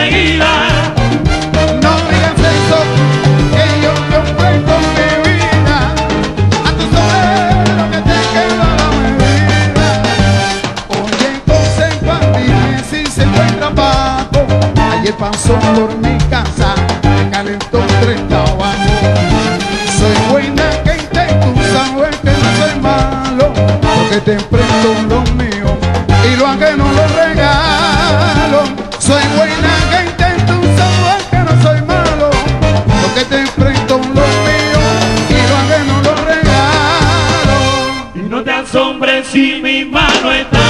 No digas eso, que yo te ofrezco mi vida. A tu lo que te queda la medida. Oye, conserva, dime si se encuentra Paco. Ayer pasó por mi casa, me calentó. No te asombres si mi mano está